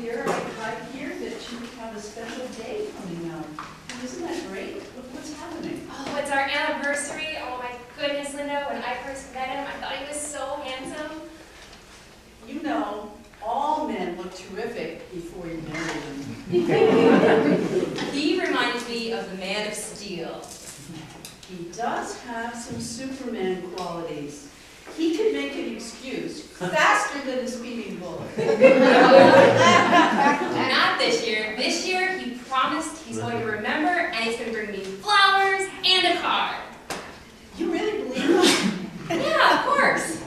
dear, I, I hear that you have a special day coming up. Isn't that great? What- What's happening? Oh, it's our anniversary. Oh my goodness, Linda, when I first met him, I thought he was so handsome. You know, all men look terrific before you marry them. He reminds me of the Man of Steel. He does have some Superman qualities. He could make an excuse faster than a speeding bullet. Not this year. This year, he promised he's and he's going to bring me flowers and a card. You really believe that? Yeah, of course.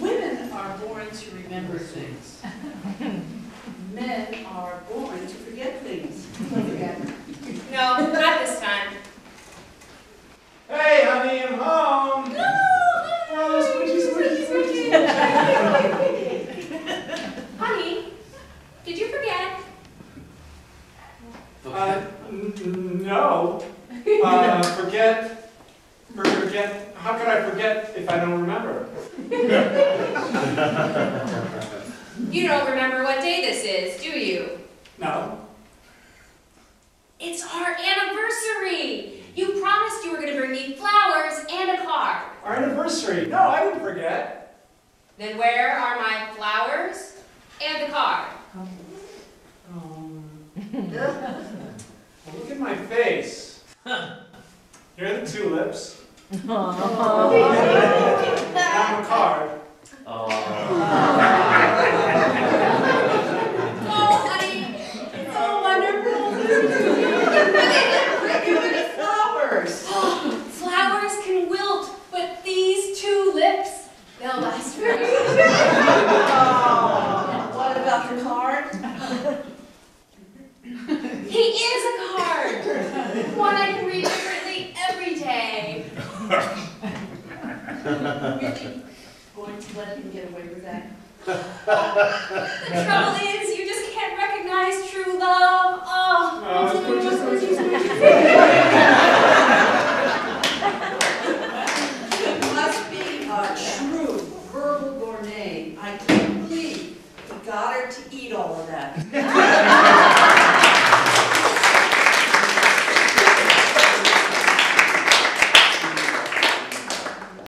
Women are born to remember things. Men are born to forget things. Uh, no. Uh, forget, forget, how could I forget if I don't remember? You don't remember what day this is, do you? No. It's our anniversary. You promised you were going to bring me flowers and a card. Our anniversary. No, I didn't forget. Then where are my flowers and the card? Um, look at my face. Here are the tulips. Now a card. Oh, honey, it's so wonderful. Bring you any flowers. Flowers can wilt, but these two lips, they'll last forever. Oh, what about the card? He is a card. One I can read differently every day. Really going to let him get away with that? The trouble is, you just can't recognize true love. Oh. Squishy. You must be a true verbal gourmet. I can't believe he got her to eat all of that.